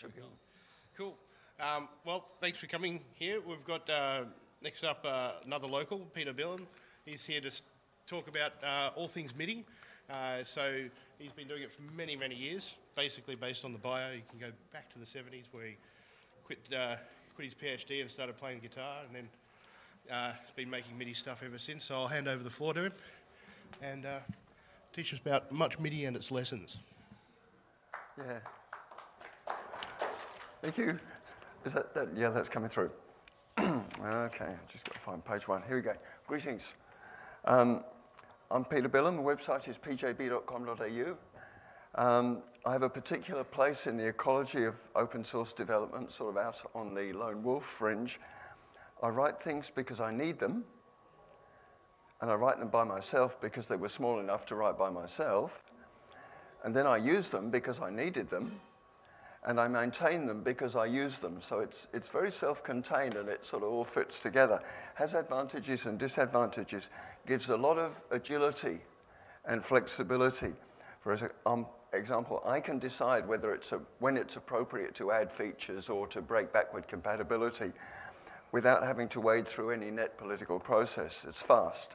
Should be on. Cool. Um, well, thanks for coming here. We've got uh, next up uh, another local, Peter Billam. He's here to talk about uh, all things MIDI. Uh, so he's been doing it for many, many years, basically based on the bio. You can go back to the 70s where he quit, uh, quit his PhD and started playing guitar, and then uh, has been making MIDI stuff ever since. So I'll hand over the floor to him and uh, teach us about much MIDI and its lessons. Yeah. Thank you. Is that, that yeah, that's coming through. okay, just got to find page one. Here we go. Greetings. Um, I'm Peter Billam. The website is pjb.com.au. Um, I have a particular place in the ecology of open source development, sort of out on the lone wolf fringe. I write things because I need them, and I write them by myself because they were small enough to write by myself. And then I use them because I needed them, and I maintain them because I use them. So it's, it's very self-contained and it sort of all fits together. Has advantages and disadvantages, gives a lot of agility and flexibility. For um, example, I can decide whether it's a, when it's appropriate to add features or to break backward compatibility without having to wade through any net political process. It's fast.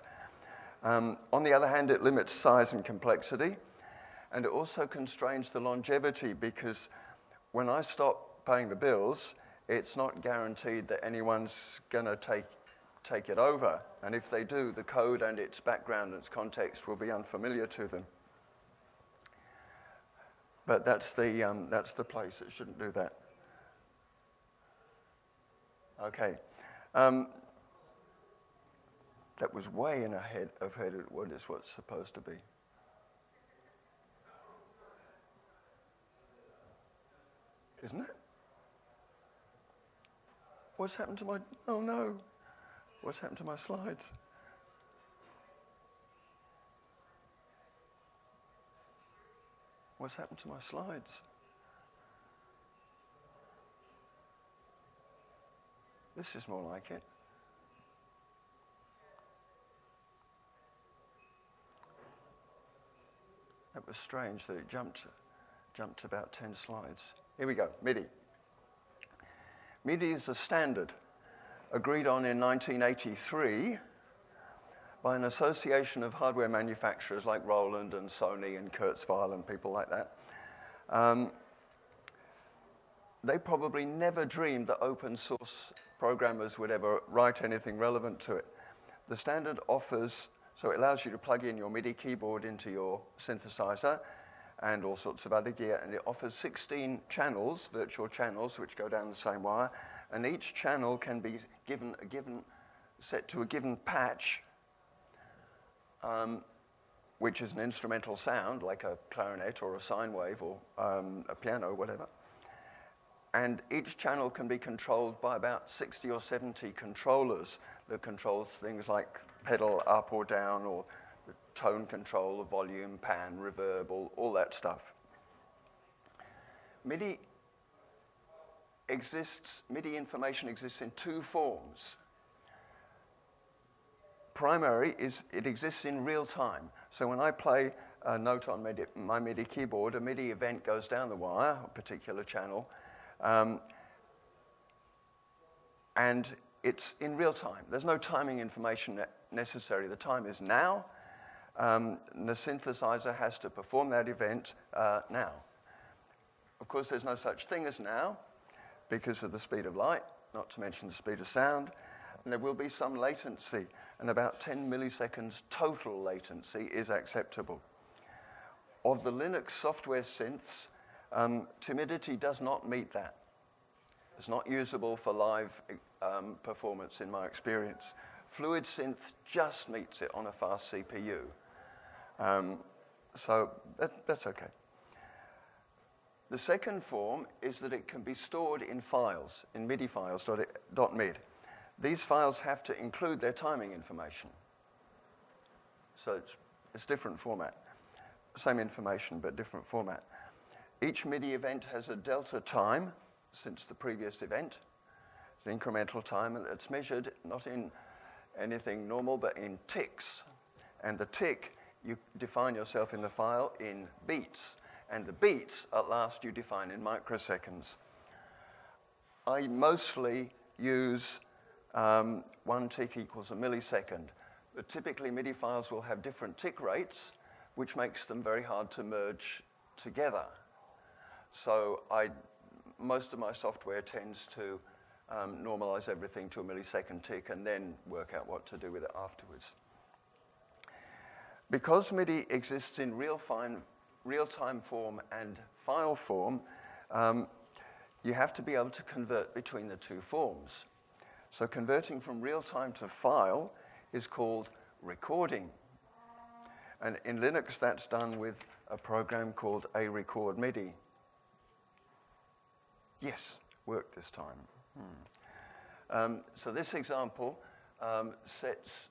Um, on the other hand, it limits size and complexity. And it also constrains the longevity because when I stop paying the bills, it's not guaranteed that anyone's going to take, take it over. And if they do, the code and its background and its context will be unfamiliar to them. But that's the, um, that's the place that shouldn't do that. Okay. Um, that was way in ahead of what is what's supposed to be. Isn't it? What's happened to my, oh no, what's happened to my slides? What's happened to my slides? This is more like it. That was strange that it jumped, jumped about 10 slides. Here we go, MIDI. MIDI is a standard agreed on in 1983 by an association of hardware manufacturers like Roland and Sony and Kurzweil and people like that. Um, they probably never dreamed that open source programmers would ever write anything relevant to it. The standard offers, so it allows you to plug in your MIDI keyboard into your synthesizer and all sorts of other gear, and it offers 16 channels, virtual channels, which go down the same wire, and each channel can be given a given, set to a given patch, um, which is an instrumental sound, like a clarinet or a sine wave or um, a piano or whatever. And each channel can be controlled by about 60 or 70 controllers that controls things like pedal up or down or tone control, volume, pan, reverb, all, all that stuff. MIDI exists, MIDI information exists in two forms. Primary is it exists in real time. So when I play a note on MIDI, my MIDI keyboard, a MIDI event goes down the wire, a particular channel, um, and it's in real time. There's no timing information necessary. The time is now. Um, the synthesizer has to perform that event uh, now. Of course, there's no such thing as now because of the speed of light, not to mention the speed of sound. And there will be some latency, and about 10 milliseconds total latency is acceptable. Of the Linux software synths, um, Timidity does not meet that. It's not usable for live um, performance in my experience. Fluid Synth just meets it on a fast CPU. Um, so that, that's okay. The second form is that it can be stored in files, in MIDI files, .mid. These files have to include their timing information. So it's, it's different format. Same information, but different format. Each MIDI event has a delta time since the previous event. It's the incremental time, it's measured not in anything normal, but in ticks. And the tick, you define yourself in the file in beats. And the beats, at last, you define in microseconds. I mostly use um, one tick equals a millisecond. But typically, MIDI files will have different tick rates, which makes them very hard to merge together. So I, most of my software tends to um, normalize everything to a millisecond tick and then work out what to do with it afterwards. Because MIDI exists in real-time real form and file form, um, you have to be able to convert between the two forms. So converting from real-time to file is called recording. And in Linux, that's done with a program called a record MIDI. Yes, worked this time. Hmm. Um, so this example um, sets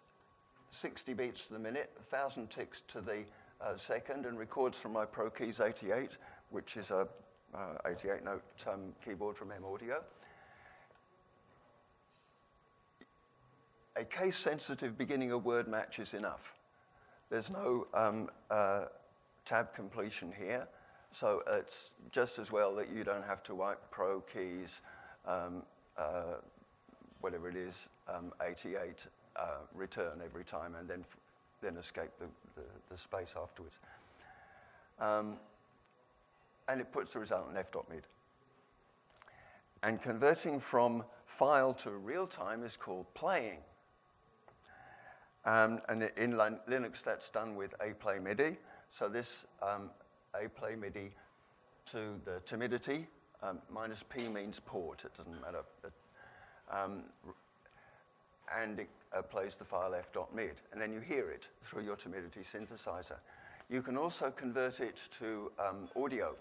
60 beats to the minute, 1,000 ticks to the uh, second, and records from my Pro Keys 88, which is a 88-note uh, um, keyboard from M Audio. A case-sensitive beginning of word match is enough. There's no um, uh, tab completion here, so it's just as well that you don't have to write Pro Keys, um, uh, whatever it is, um, 88 uh, return every time and then, then escape the, the, the space afterwards. Um, and it puts the result in f.mid. And converting from file to real time is called playing. Um, and in Linux, that's done with aplay MIDI. So this um, aplay MIDI to the timidity, um, minus p means port, it doesn't matter. But, um, and it uh, plays the file f.mid, and then you hear it through your timidity synthesizer. You can also convert it to um, audio,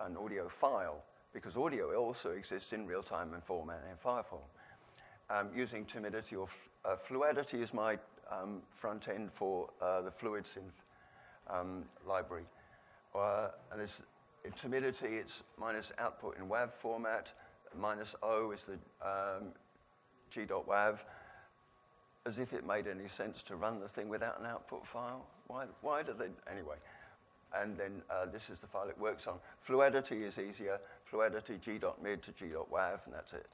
an audio file, because audio also exists in real-time and format and file form. Um, using timidity or uh, fluidity is my um, front end for uh, the fluid synth um, library. Uh, and this, in timidity, it's minus output in WAV format, minus O is the um, g.wav, as if it made any sense to run the thing without an output file. Why, why do they, anyway. And then uh, this is the file it works on. Fluidity is easier. Fluidity g.mid to g.wav, and that's it.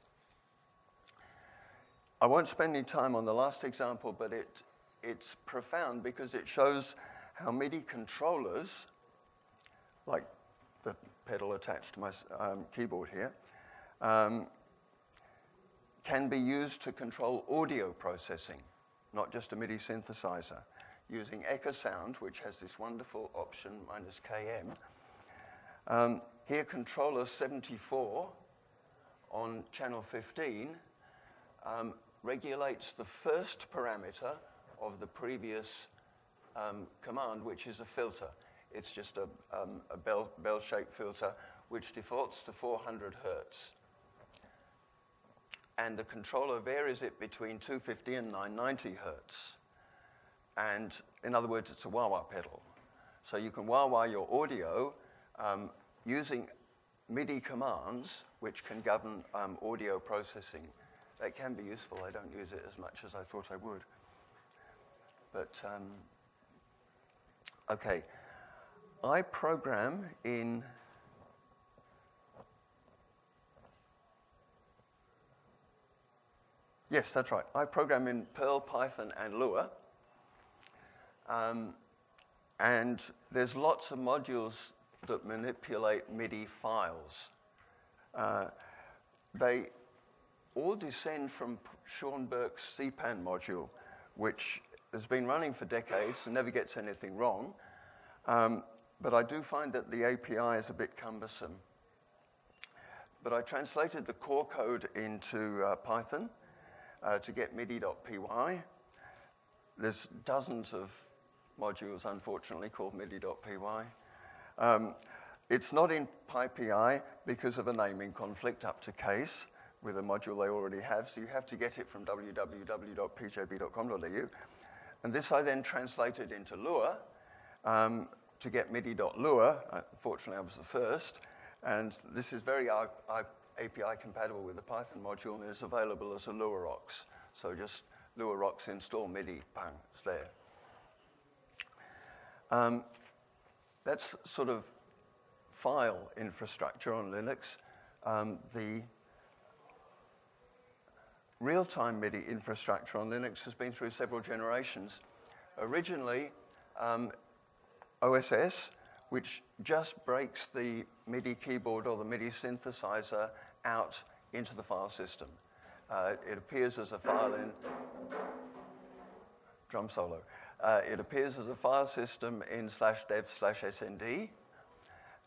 I won't spend any time on the last example, but it, it's profound because it shows how MIDI controllers, like the pedal attached to my um, keyboard here, um, can be used to control audio processing, not just a MIDI synthesizer, using ecasound, which has this wonderful option, minus KM. Um, here, controller 74 on channel 15 um, regulates the first parameter of the previous um, command, which is a filter. It's just a, um, a bell-shaped filter which defaults to 400 hertz and the controller varies it between 250 and 990 hertz. And in other words, it's a wah-wah pedal. So you can wah-wah your audio um, using MIDI commands, which can govern um, audio processing. That can be useful. I don't use it as much as I thought I would. But, um, okay. I program in Yes, that's right. I program in Perl, Python, and Lua. Um, and there's lots of modules that manipulate MIDI files. Uh, they all descend from Sean Burke's CPAN module, which has been running for decades and never gets anything wrong. Um, but I do find that the API is a bit cumbersome. But I translated the core code into uh, Python, uh, to get MIDI.py. There's dozens of modules, unfortunately, called MIDI.py. Um, it's not in PyPI because of a naming conflict up to case with a module they already have, so you have to get it from www.pjb.com.au. And this I then translated into Lua um, to get MIDI.lua. Uh, fortunately, I was the first. And this is very API compatible with the Python module and is available as a LuaRocks. So just LuaRocks install MIDI, bang, it's there. Um, that's sort of file infrastructure on Linux. Um, the real-time MIDI infrastructure on Linux has been through several generations. Originally, um, OSS, which just breaks the MIDI keyboard or the MIDI synthesizer out into the file system. Uh, it appears as a file in drum solo. Uh, it appears as a file system in slash dev slash snd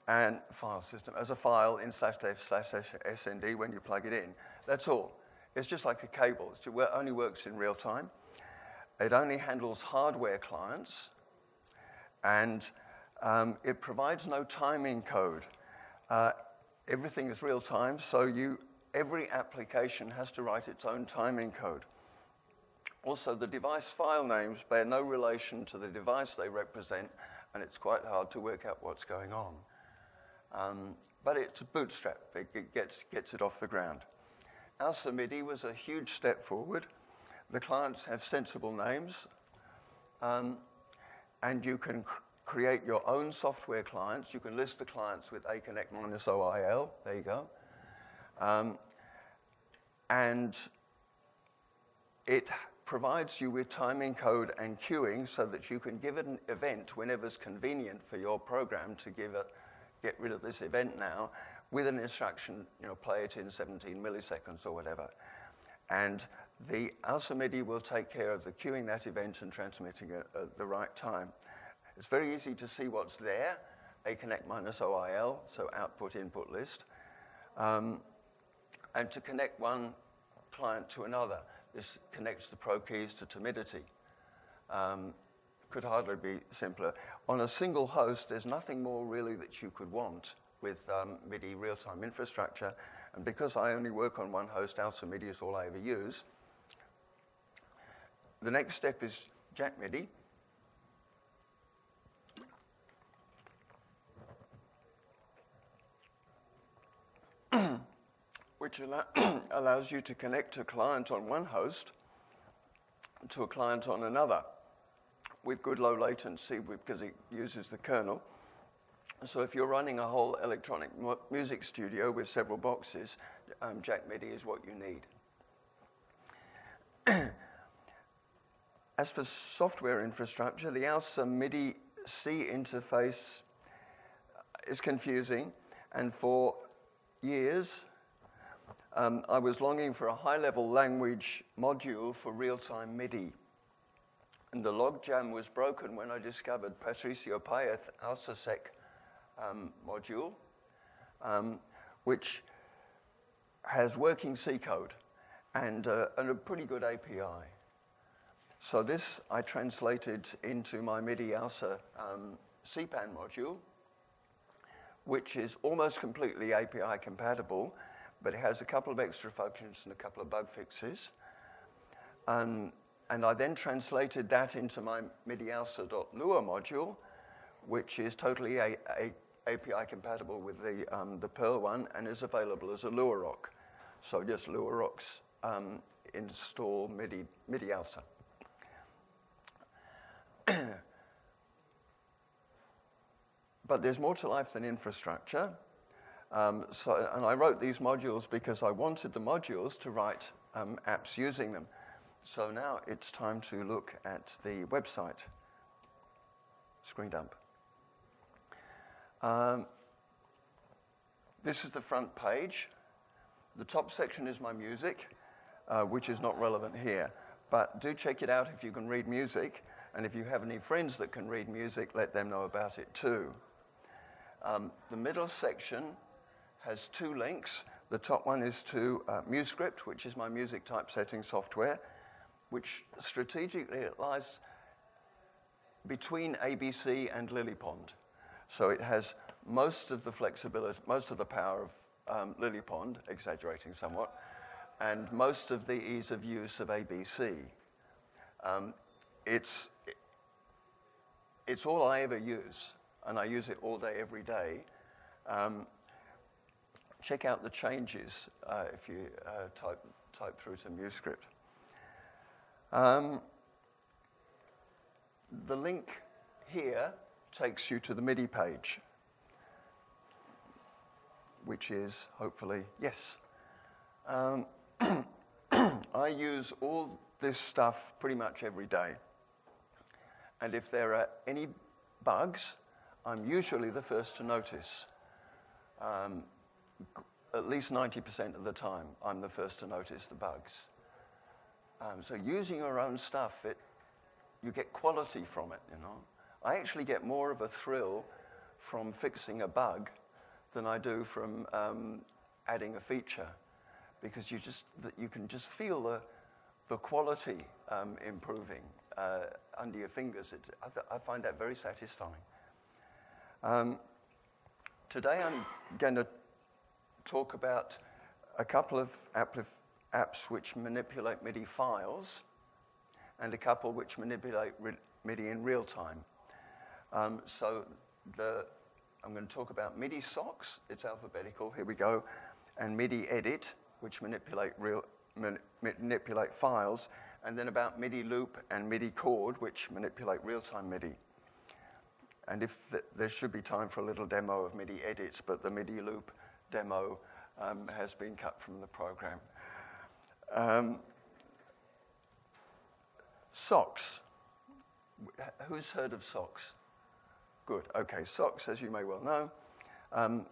and file system as a file in slash dev slash snd when you plug it in. That's all. It's just like a cable. It only works in real time. It only handles hardware clients, and um, it provides no timing code. Uh, everything is real time, so you, every application has to write its own timing code. Also, the device file names bear no relation to the device they represent, and it's quite hard to work out what's going on. Um, but it's a bootstrap. It gets, gets it off the ground. ALSA MIDI was a huge step forward. The clients have sensible names, um, and you can create your own software clients. You can list the clients with aconnect minus OIL. There you go. Um, and it provides you with timing code and queuing so that you can give it an event whenever it's convenient for your program to give it, get rid of this event now with an instruction, you know, play it in 17 milliseconds or whatever. And the ALSA MIDI will take care of the queuing that event and transmitting it at the right time. It's very easy to see what's there, A connect minus OIL, so output input list, um, and to connect one client to another. This connects the pro keys to timidity. Um, could hardly be simpler. On a single host, there's nothing more really that you could want with um, MIDI real-time infrastructure. And because I only work on one host, ALSA MIDI is all I ever use. The next step is Jack MIDI. Which allows you to connect a client on one host to a client on another with good low latency because it uses the kernel. So if you're running a whole electronic music studio with several boxes, um, Jack MIDI is what you need. As for software infrastructure, the ALSA MIDI C interface is confusing, and for years, um, I was longing for a high-level language module for real-time MIDI. And the logjam was broken when I discovered Patricio Paez alsaseq um, module, um, which has working C code and, uh, and a pretty good API. So this I translated into my MIDI ALSA um, CPAN module, which is almost completely API compatible, but it has a couple of extra functions and a couple of bug fixes. Um, and I then translated that into my MIDI ALSA.lua module, which is totally a, a API compatible with the, um, the Perl one and is available as a LuaRock. So just LuaRocks um, install MIDI, MIDI ALSA. but there's more to life than infrastructure. Um, so, and I wrote these modules because I wanted the modules to write um, apps using them. So now it's time to look at the website. Screen dump. Um, this is the front page. The top section is my music, uh, which is not relevant here. But do check it out if you can read music. And if you have any friends that can read music, let them know about it too. Um, the middle section has two links. The top one is to uh, muscript, which is my music typesetting software, which strategically lies between ABC and LilyPond. So it has most of the flexibility, most of the power of um, LilyPond, exaggerating somewhat, and most of the ease of use of ABC. Um, it's, it's all I ever use, and I use it all day, every day. Um, check out the changes uh, if you uh, type, type through to muscript. Um, the link here takes you to the MIDI page, which is hopefully, yes. Um, I use all this stuff pretty much every day. And if there are any bugs, I'm usually the first to notice. Um, at least 90% of the time, I'm the first to notice the bugs. Um, so using your own stuff, it, you get quality from it, you know. I actually get more of a thrill from fixing a bug than I do from um, adding a feature because you just you can just feel the the quality um, improving uh, under your fingers. It, I, I, find that very satisfying. Um, today I'm going to talk about a couple of apps which manipulate MIDI files and a couple which manipulate MIDI in real time. Um, so the, I'm going to talk about MIDI SoX, it's alphabetical, here we go, and MIDI edit, which manipulate, real, man, manipulate files, and then about MIDI loop and MIDI chord, which manipulate real-time MIDI. And if th there should be time for a little demo of MIDI edits, but the MIDI loop demo um, has been cut from the program. Um, SoX. Who's heard of SoX? Good. Okay, SoX, as you may well know, um,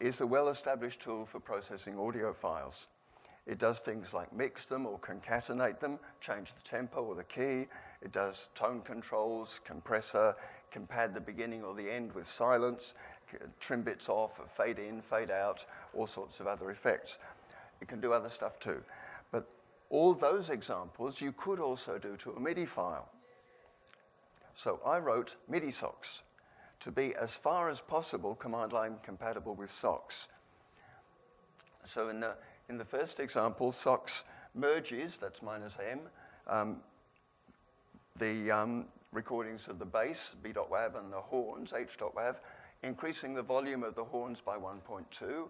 is a well-established tool for processing audio files. It does things like mix them or concatenate them, change the tempo or the key. It does tone controls, compressor, can pad the beginning or the end with silence, trim bits off, fade in, fade out, all sorts of other effects. It can do other stuff too. But all those examples you could also do to a MIDI file. So I wrote MIDI SoX to be as far as possible command line compatible with SoX. So in the, in the first example, SoX merges, that's minus M, um, the um, recordings of the bass, B.WAV, and the horns, H.WAV, increasing the volume of the horns by 1.2,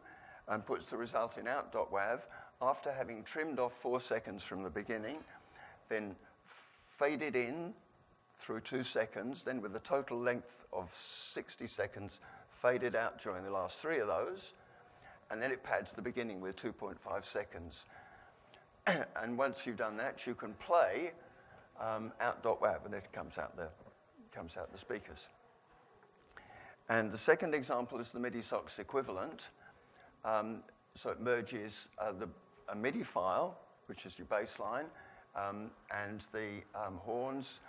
and puts the result in out.wav after having trimmed off four seconds from the beginning, then faded in through two seconds, then with a total length of 60 seconds, faded out during the last three of those, and then it pads the beginning with 2.5 seconds. and once you've done that, you can play um, out.wav, and it comes out the, comes out the speakers. And the second example is the MIDI SoX equivalent. Um, so it merges uh, the, a MIDI file, which is your baseline, um, and the um, horns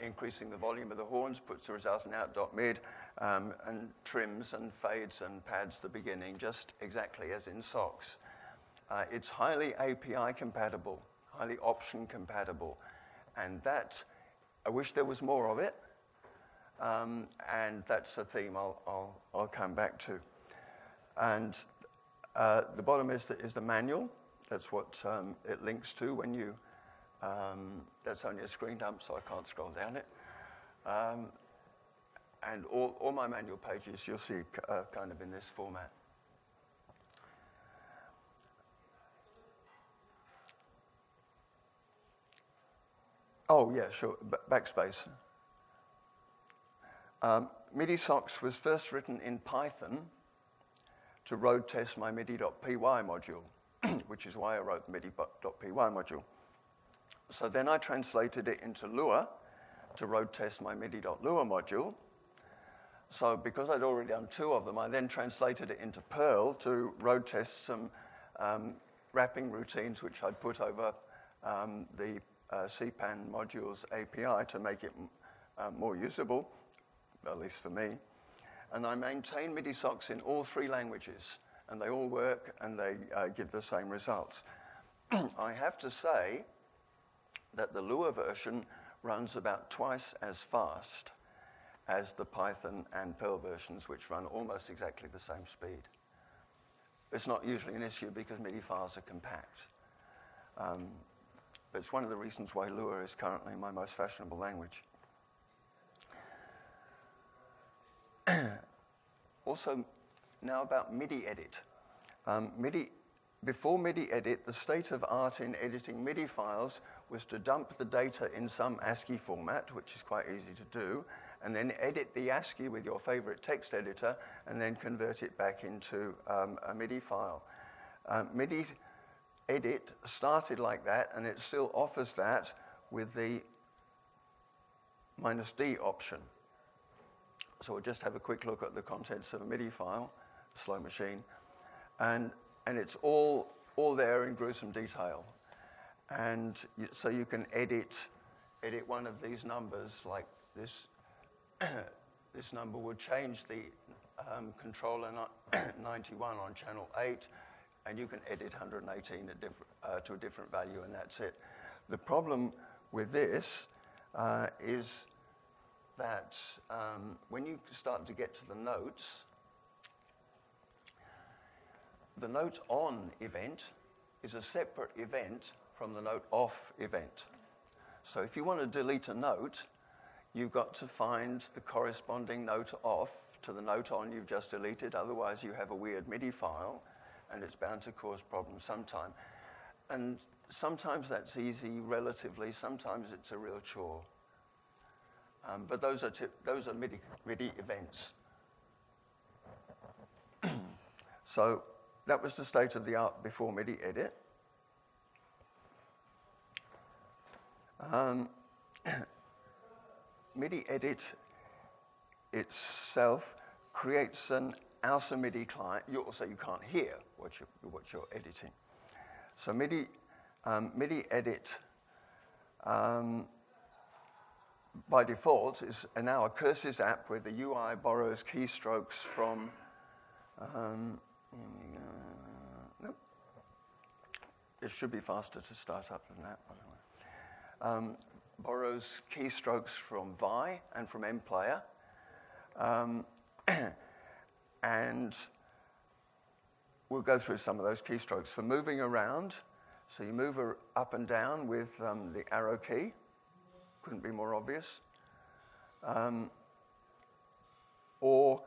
increasing the volume of the horns, puts the result in out.mid, um, and trims and fades and pads the beginning just exactly as in SoX. Uh, it's highly API compatible, highly option compatible, and that, I wish there was more of it, um, and that's a theme I'll, I'll, I'll come back to. And uh, the bottom is the, is the manual. That's what um, it links to when you um, that's only a screen dump, so I can't scroll down it. Um, and all, all my manual pages you'll see uh, kind of in this format. Oh, yeah, sure, B backspace. Um, MIDI SoX was first written in Python to road test my MIDI.py module, which is why I wrote the MIDI.py module. So then I translated it into Lua to road test my MIDI.lua module. So because I'd already done two of them, I then translated it into Perl to road test some um, wrapping routines which I'd put over um, the uh, CPAN module's API to make it uh, more usable, at least for me. And I maintain MIDI SoX in all three languages, and they all work and they uh, give the same results. I have to say that the Lua version runs about twice as fast as the Python and Perl versions, which run almost exactly the same speed. It's not usually an issue because MIDI files are compact. Um, but it's one of the reasons why Lua is currently my most fashionable language. also, now about MIDI edit. Um, MIDI, before MIDI edit, the state of art in editing MIDI files was to dump the data in some ASCII format, which is quite easy to do, and then edit the ASCII with your favorite text editor, and then convert it back into um, a MIDI file. Uh, MIDI edit started like that, and it still offers that with the minus D option. So we'll just have a quick look at the contents of a MIDI file, slow machine, and, and it's all, all there in gruesome detail. And so you can edit, edit one of these numbers, like this, this number would change the um, controller 91 on channel 8, and you can edit 118 uh, to a different value, and that's it. The problem with this uh, is that um, when you start to get to the notes, the note on event is a separate event from the note off event. So if you want to delete a note, you've got to find the corresponding note off to the note on you've just deleted. Otherwise, you have a weird MIDI file, and it's bound to cause problems sometime. And sometimes that's easy relatively, sometimes it's a real chore. Um, but those are, those are MIDI, MIDI events. so that was the state of the art before MIDI edit. Um, MIDI edit itself creates an ALSA MIDI client. You also you can't hear what you're, what you're editing. So MIDI, um, MIDI edit um, by default is now a Curses app where the UI borrows keystrokes from. Um. It should be faster to start up than that, by the way. Um, borrows keystrokes from Vi and from MPlayer. Um, and we'll go through some of those keystrokes. For moving around, so you move up and down with um, the arrow key couldn't be more obvious. Um, or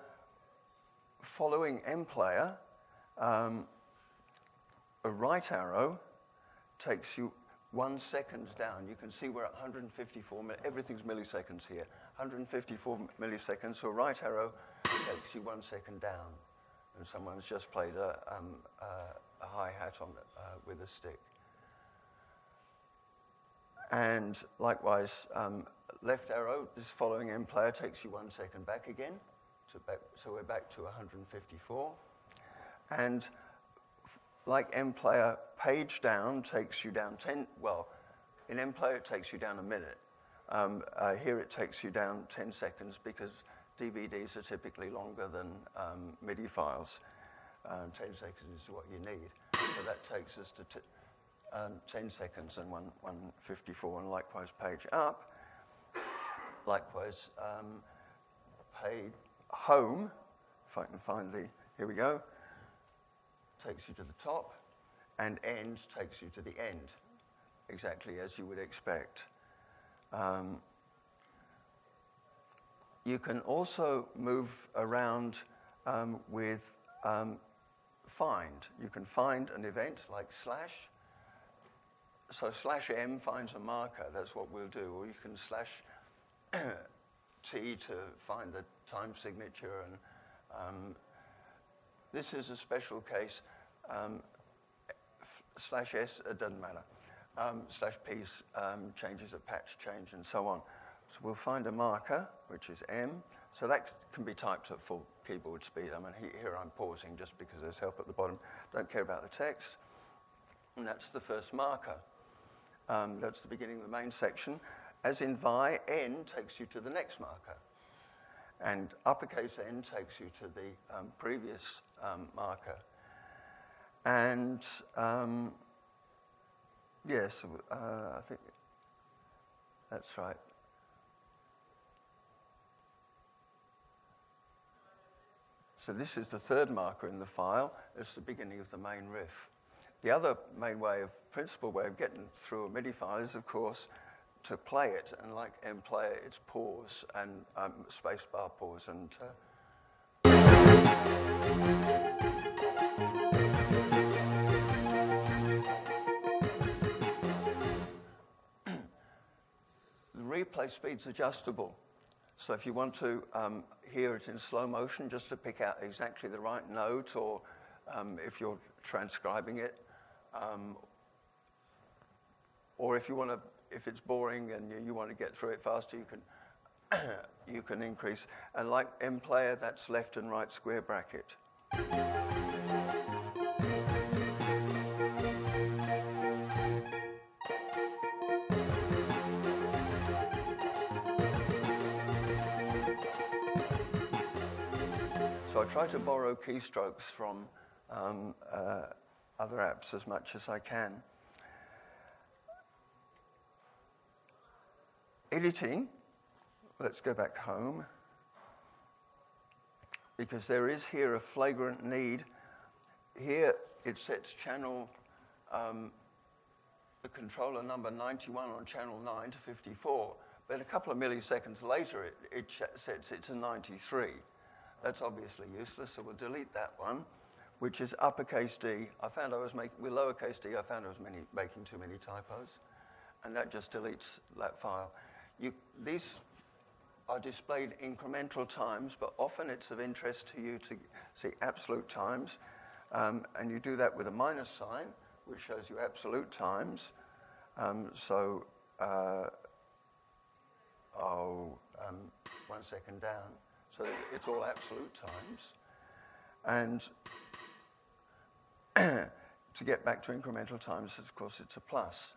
following MPlayer, um, a right arrow takes you one second down. You can see we're at 154, everything's milliseconds here. 154 milliseconds, so a right arrow takes you one second down. And someone's just played a, um, uh, a hi-hat on uh, with a stick. And likewise, um, left arrow, this following MPlayer takes you one second back again. So, back, so we're back to 154. And like MPlayer, page down takes you down 10, well, in MPlayer it takes you down a minute. Um, uh, here it takes you down 10 seconds because DVDs are typically longer than um, MIDI files. Um, 10 seconds is what you need. So that takes us to um, 10 seconds and 1, 154, and likewise page up. Likewise, um, page home, if I can find the, here we go, takes you to the top, and end takes you to the end, exactly as you would expect. Um, you can also move around um, with um, find. You can find an event like slash, so slash m finds a marker. That's what we'll do. Or you can slash t to find the time signature. And um, this is a special case. Um, slash s, it doesn't matter. Um, slash p um, changes a patch change and so on. So we'll find a marker, which is m. So that can be typed at full keyboard speed. I mean, here I'm pausing just because there's help at the bottom. Don't care about the text. And that's the first marker. Um, that's the beginning of the main section. As in Vi, N takes you to the next marker. And uppercase N takes you to the um, previous um, marker. And um, yes, uh, I think that's right. So this is the third marker in the file. It's the beginning of the main riff. The other main way of, principal way of getting through a MIDI file is, of course, to play it. And like MPlayer, it's pause and um, spacebar pause. And uh, the replay speed's adjustable. So if you want to um, hear it in slow motion, just to pick out exactly the right note, or um, if you're transcribing it, um, or if you want to, if it's boring and you, you want to get through it faster, you can, you can increase. And like M player, that's left and right square bracket. So I try to borrow keystrokes from um, uh, other apps as much as I can. Editing, let's go back home, because there is here a flagrant need. Here it sets channel, um, the controller number 91 on channel 9 to 54, but a couple of milliseconds later it, it sets it to 93. That's obviously useless, so we'll delete that one, which is uppercase D. I found I was making, with lowercase d, I found I was many, making too many typos, and that just deletes that file. You, these are displayed incremental times, but often it's of interest to you to see absolute times, um, and you do that with a minus sign, which shows you absolute times. Um, so, uh, oh, um, one second down. So it's all absolute times. And to get back to incremental times, of course, it's a plus.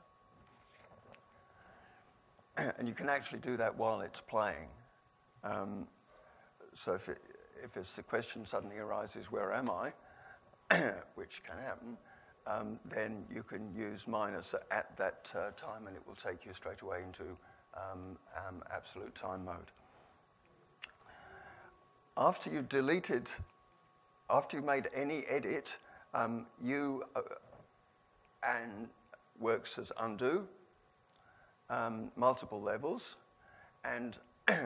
And you can actually do that while it's playing. Um, so if, it, if the question suddenly arises, where am I, which can happen, um, then you can use minus at that uh, time and it will take you straight away into um, um absolute time mode after you've deleted, after you've made any edit, um, you uh, and works as undo, um, multiple levels, and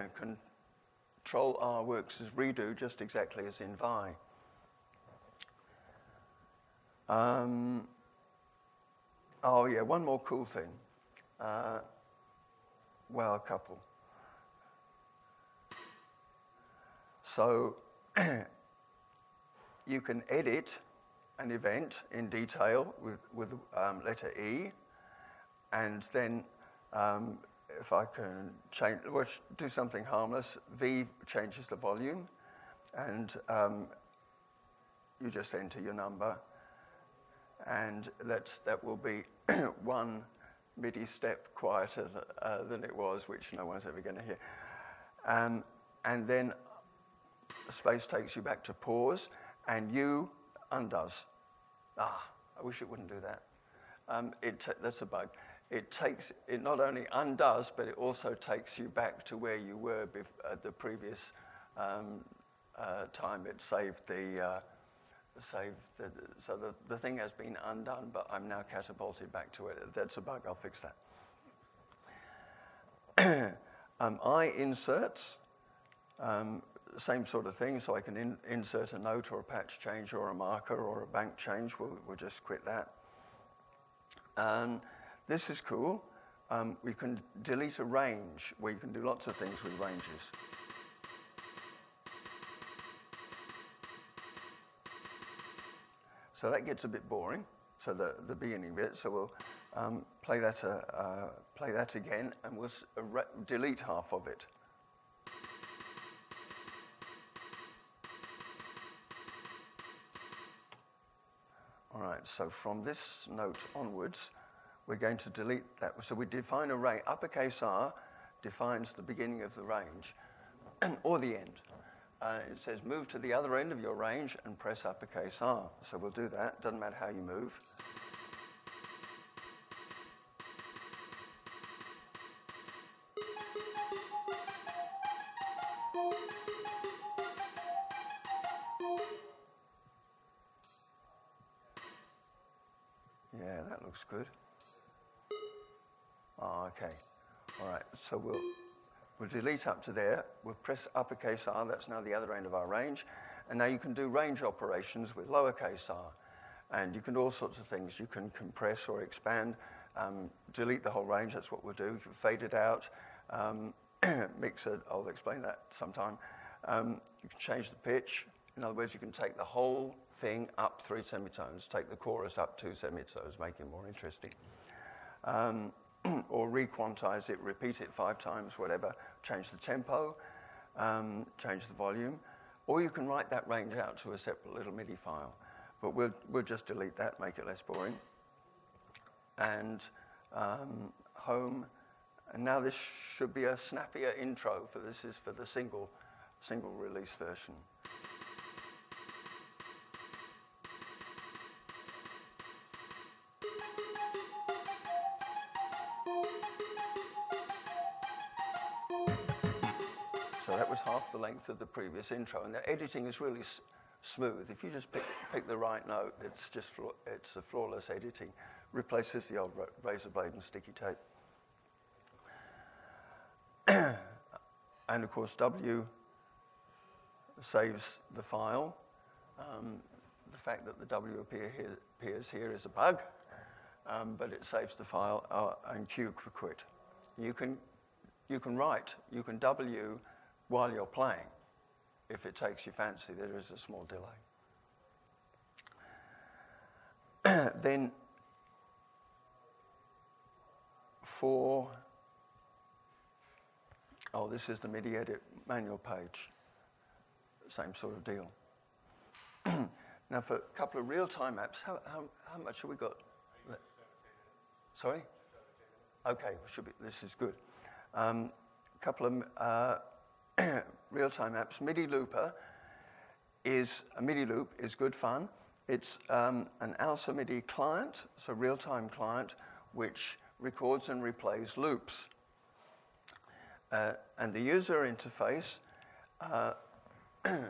control R works as redo just exactly as in Vi. Um, oh yeah, one more cool thing. Uh, well, a couple. So you can edit an event in detail with, with um, letter E, and then um, if I can change, do something harmless, V changes the volume, and um, you just enter your number, and that's, that will be one MIDI step quieter uh, than it was, which no one's ever going to hear. Um, and then space takes you back to pause, and you undoes. Ah, I wish it wouldn't do that. Um, it that's a bug. It takes it not only undoes, but it also takes you back to where you were at the previous um, uh, time it saved the. Uh, saved the, so the, the thing has been undone, but I'm now catapulted back to it. That's a bug. I'll fix that. um, I inserts. Um, same sort of thing, so I can in, insert a note or a patch change or a marker or a bank change. We'll, we'll just quit that. And this is cool. Um, we can delete a range where you can do lots of things with ranges. So that gets a bit boring, so the, the beginning bit. So we'll um, play, that, uh, uh, play that again and we'll delete half of it. All right, so from this note onwards, we're going to delete that. So we define a range. Uppercase R defines the beginning of the range or the end. Uh, it says move to the other end of your range and press uppercase R. So we'll do that. Doesn't matter how you move. Delete up to there. We'll press uppercase R, that's now the other end of our range. And now you can do range operations with lowercase r. And you can do all sorts of things. You can compress or expand, um, delete the whole range, that's what we'll do. You can fade it out, um, mix it, I'll explain that sometime. Um, you can change the pitch. In other words, you can take the whole thing up three semitones, take the chorus up two semitones, make it more interesting. Um, or requantize it, repeat it five times, whatever, change the tempo, um, change the volume, or you can write that range out to a separate little MIDI file. But we'll, we'll just delete that, make it less boring. And um, home, and now this should be a snappier intro for this is for the single, single release version. So that was half the length of the previous intro, and the editing is really smooth. If you just pick, pick the right note, it's just it's a flawless editing. Replaces the old razor blade and sticky tape. and of course, W saves the file. Um, the fact that the W appear here, appears here is a bug, um, but it saves the file uh, and Q for quit. You can, you can write, you can W while you're playing. If it takes your fancy, there is a small delay. then for, oh, this is the MIDI edit manual page. Same sort of deal. now for a couple of real-time apps, how, how, how much have we got? Sorry? Okay, should be, this is good. A um, couple of uh, real-time apps. MIDI Looper is, a MIDI loop is good fun. It's um, an ALSA MIDI client, so real-time client, which records and replays loops. Uh, and the user interface, uh, the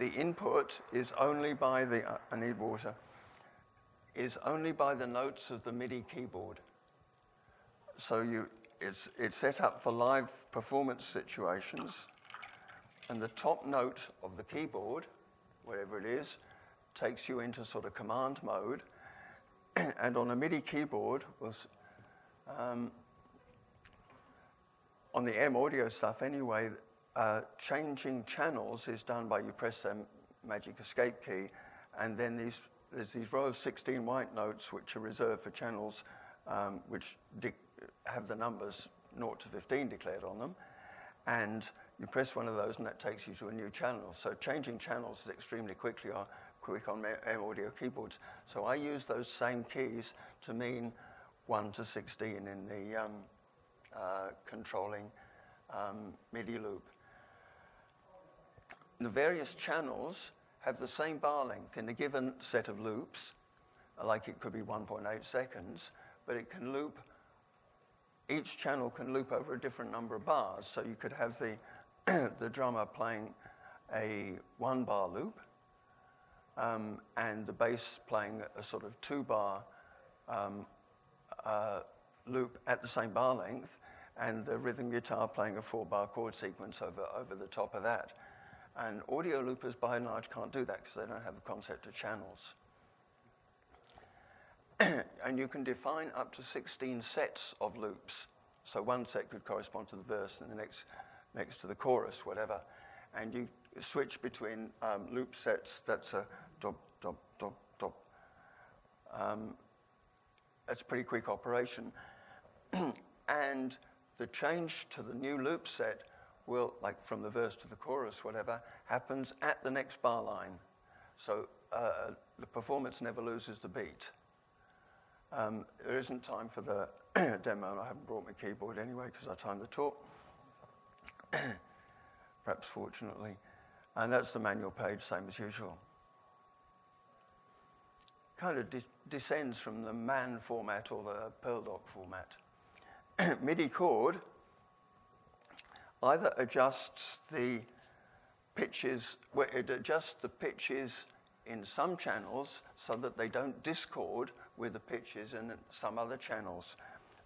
input is only by the, uh, I need water, is only by the notes of the MIDI keyboard. So you, it's, it's set up for live performance situations, and the top note of the keyboard, whatever it is, takes you into sort of command mode, and on a MIDI keyboard, was, um, on the M audio stuff anyway, uh, changing channels is done by you press the magic escape key, and then these, there's these row of 16 white notes which are reserved for channels um, which have the numbers 0 to 15 declared on them. And you press one of those and that takes you to a new channel. So changing channels is extremely quickly uh, quick on M audio keyboards. So I use those same keys to mean 1 to 16 in the um, uh, controlling um, MIDI loop. The various channels have the same bar length in a given set of loops, like it could be 1.8 seconds, but it can loop each channel can loop over a different number of bars. So you could have the, the drummer playing a one bar loop um, and the bass playing a sort of two bar um, uh, loop at the same bar length and the rhythm guitar playing a four bar chord sequence over, over the top of that. And audio loopers by and large can't do that because they don't have the concept of channels. and you can define up to 16 sets of loops. So one set could correspond to the verse and the next, next to the chorus, whatever. And you switch between um, loop sets that's a dop, dop, dop, dop. Um, that's a pretty quick operation. and the change to the new loop set will, like from the verse to the chorus, whatever, happens at the next bar line. So uh, the performance never loses the beat. Um, there isn't time for the demo, and I haven't brought my keyboard anyway because I timed the talk. Perhaps fortunately. And that's the manual page, same as usual. Kind of de descends from the MAN format or the Perldoc format. MIDI chord either adjusts the pitches, well, it adjusts the pitches in some channels so that they don't discord with the pitches in some other channels.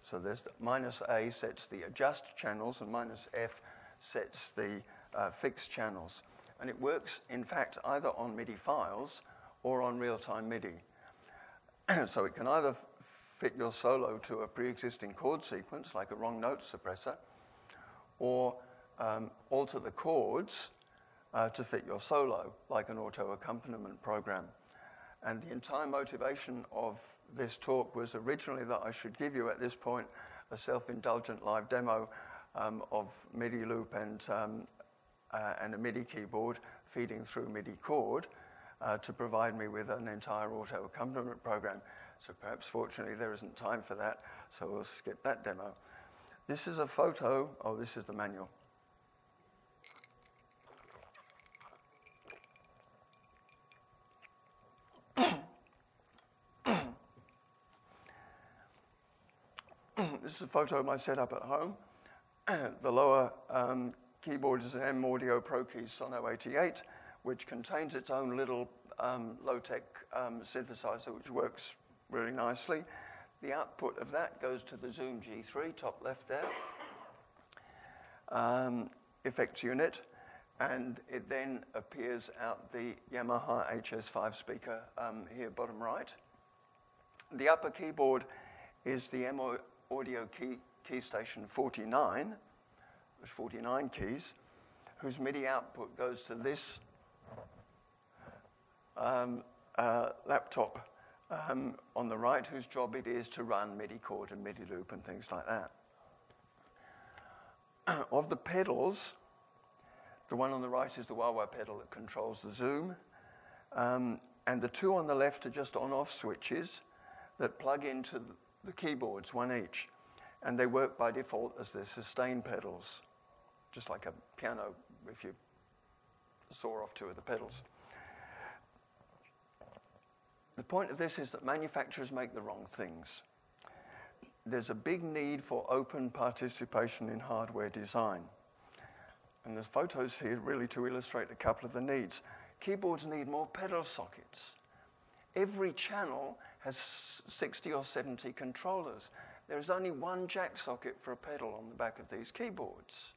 So there's the minus A sets the adjust channels and minus F sets the uh, fixed channels. And it works, in fact, either on MIDI files or on real-time MIDI. so it can either fit your solo to a pre-existing chord sequence, like a wrong note suppressor, or um, alter the chords uh, to fit your solo, like an auto accompaniment program. And the entire motivation of this talk was originally that I should give you at this point a self-indulgent live demo um, of MIDI loop and, um, uh, and a MIDI keyboard feeding through MIDI chord uh, to provide me with an entire auto accompaniment program. So perhaps fortunately there isn't time for that, so we'll skip that demo. This is a photo, oh, this is the manual. this is a photo of my setup at home. the lower um, keyboard is an M Audio Pro Keys Sono 88, which contains its own little um, low-tech um, synthesizer, which works really nicely. The output of that goes to the Zoom G3, top left there, um, effects unit, and it then appears out the Yamaha HS5 speaker um, here, bottom right. The upper keyboard is the Audio key, key station 49, there's 49 keys, whose MIDI output goes to this um, uh, laptop um, on the right, whose job it is to run MIDI chord and MIDI loop and things like that. of the pedals, the one on the right is the wah wah pedal that controls the zoom, um, and the two on the left are just on-off switches that plug into the keyboards, one each, and they work by default as their sustain pedals, just like a piano if you saw off two of the pedals. The point of this is that manufacturers make the wrong things. There's a big need for open participation in hardware design. And there's photos here really to illustrate a couple of the needs. Keyboards need more pedal sockets. Every channel has 60 or 70 controllers. There's only one jack socket for a pedal on the back of these keyboards.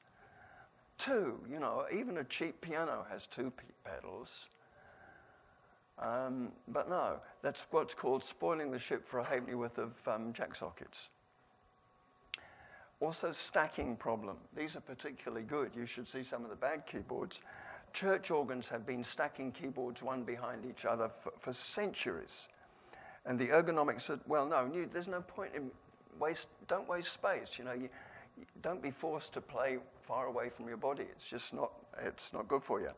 Two, you know, even a cheap piano has two pedals. Um, but no, that's what's called spoiling the ship for a halfpenny worth of um, jack sockets. Also, stacking problem. These are particularly good. You should see some of the bad keyboards. Church organs have been stacking keyboards one behind each other for, for centuries. And the ergonomics are well known. You, there's no point in waste, don't waste space. You know, you, you don't be forced to play far away from your body. It's just not, it's not good for you.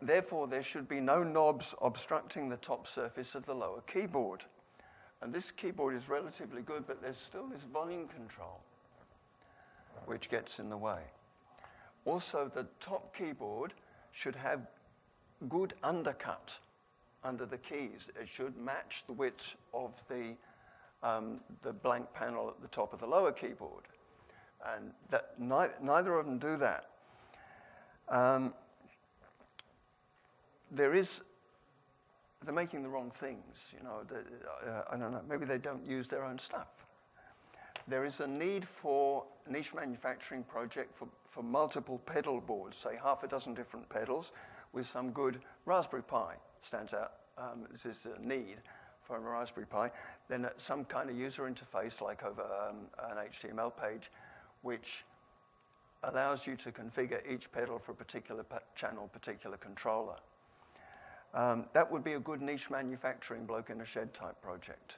Therefore, there should be no knobs obstructing the top surface of the lower keyboard. And this keyboard is relatively good, but there's still this volume control which gets in the way. Also, the top keyboard should have good undercut under the keys. It should match the width of the, um, the blank panel at the top of the lower keyboard. And that, ni neither of them do that. Um, there is, they're making the wrong things, you know, uh, I don't know, maybe they don't use their own stuff. There is a need for niche manufacturing project for, for multiple pedal boards, say half a dozen different pedals with some good Raspberry Pi stands out. Um, this is a need for a Raspberry Pi. Then uh, some kind of user interface like over um, an HTML page, which allows you to configure each pedal for a particular channel, particular controller. Um, that would be a good niche manufacturing bloke in a shed type project.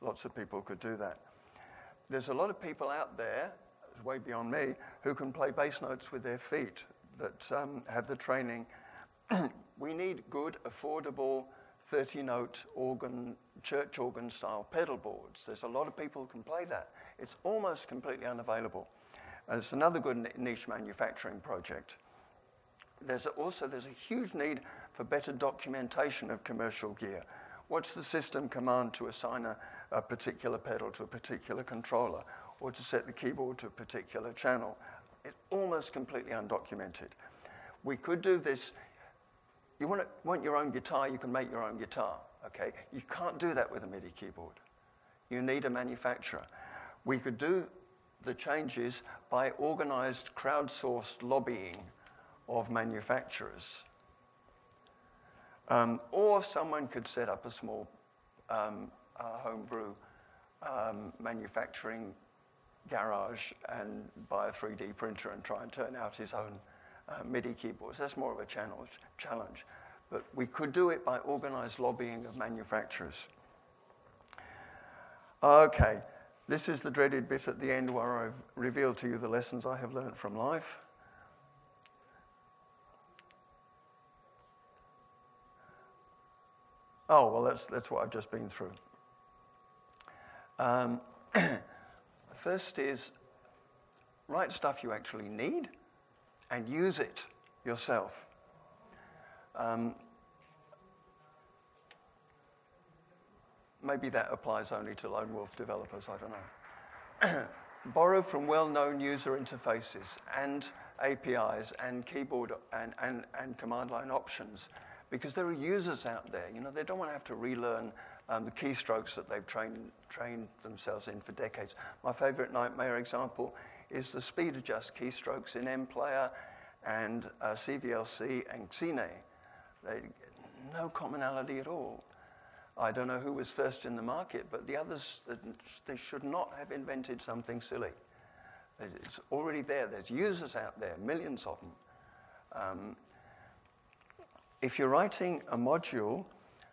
Lots of people could do that. There's a lot of people out there, way beyond me, who can play bass notes with their feet, that um, have the training. We need good, affordable 30 note organ, church organ style pedal boards. There's a lot of people who can play that. It's almost completely unavailable. It's another good niche manufacturing project. There's also there's a huge need for better documentation of commercial gear. What's the system command to assign a, a particular pedal to a particular controller or to set the keyboard to a particular channel? It's almost completely undocumented. We could do this. You want, to, want your own guitar, you can make your own guitar, okay? You can't do that with a MIDI keyboard. You need a manufacturer. We could do the changes by organized crowdsourced lobbying of manufacturers. Um, or someone could set up a small um, uh, homebrew um, manufacturing garage and buy a 3D printer and try and turn out his own uh, MIDI keyboards. That's more of a challenge. challenge. but we could do it by organized lobbying of manufacturers. Okay, this is the dreaded bit at the end where I've revealed to you the lessons I have learned from life. Oh, well, that's, that's what I've just been through. Um, first is write stuff you actually need and use it yourself. Um, maybe that applies only to lone wolf developers, I don't know. Borrow from well-known user interfaces and APIs and keyboard and, and, and command line options because there are users out there, you know, they don't want to have to relearn um, the keystrokes that they've trained, trained themselves in for decades. My favorite nightmare example is the speed adjust keystrokes in MPlayer and uh, CVLC and Xine. They, no commonality at all. I don't know who was first in the market, but the others, they should not have invented something silly. It's already there. There's users out there, millions of them. Um, if you're writing a module,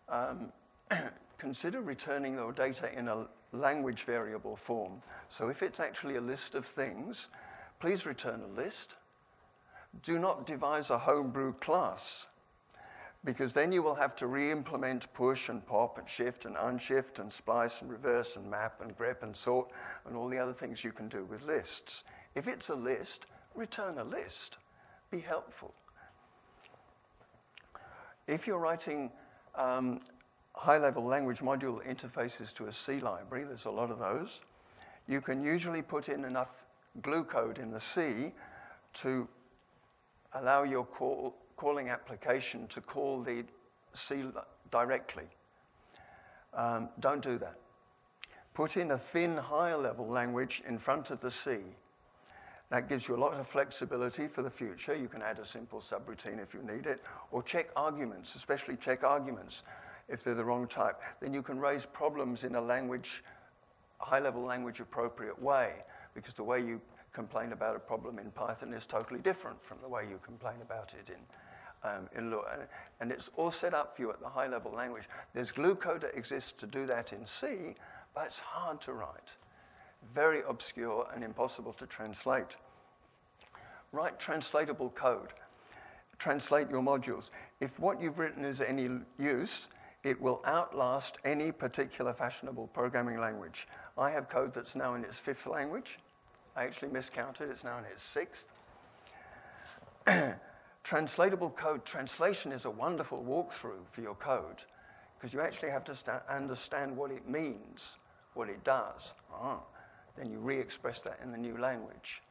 um, consider returning your data in a language variable form. So if it's actually a list of things, please return a list. Do not devise a homebrew class because then you will have to re-implement push and pop and shift and unshift and splice and reverse and map and grep and sort and all the other things you can do with lists. If it's a list, return a list. Be helpful. If you're writing um, high-level language module interfaces to a C library, there's a lot of those, you can usually put in enough glue code in the C to allow your call, calling application to call the C directly. Um, don't do that. Put in a thin, higher level language in front of the C. That gives you a lot of flexibility for the future. You can add a simple subroutine if you need it, or check arguments, especially check arguments if they're the wrong type. Then you can raise problems in a language, high-level language appropriate way, because the way you complain about a problem in Python is totally different from the way you complain about it in um, in Lua. And it's all set up for you at the high level language. There's glue code that exists to do that in C, but it's hard to write. Very obscure and impossible to translate. Write translatable code. Translate your modules. If what you've written is any use, it will outlast any particular fashionable programming language. I have code that's now in its fifth language. I actually miscounted, it's now in its sixth. Translatable code, translation is a wonderful walkthrough for your code because you actually have to understand what it means, what it does. Ah, then you re-express that in the new language.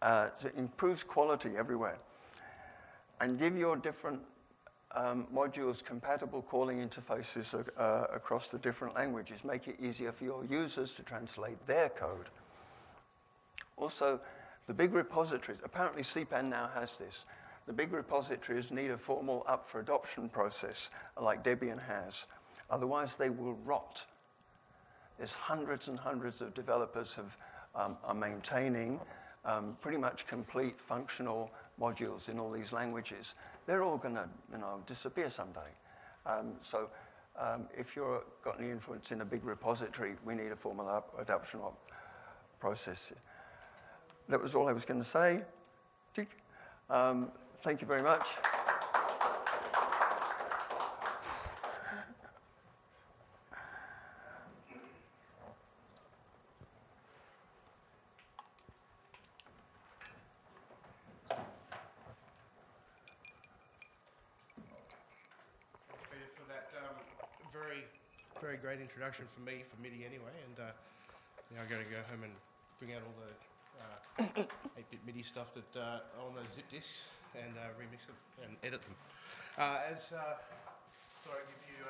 Uh, so it improves quality everywhere. And give your different um, modules compatible calling interfaces uh, across the different languages. Make it easier for your users to translate their code. Also, the big repositories, apparently CPAN now has this. The big repositories need a formal up for adoption process like Debian has. Otherwise, they will rot. There's hundreds and hundreds of developers have, um, are maintaining um, pretty much complete functional modules in all these languages. They're all going to you know, disappear someday. Um, so um, if you've got any influence in a big repository, we need a formal adoption process. That was all I was going to say. Um, thank you very much. for that um, very, very great introduction for me, for MIDI anyway, and uh, now I've got to go home and bring out all the 8-bit uh, MIDI stuff that uh, on those zip disks and uh, remix them and edit them. as, uh, thought I'd give you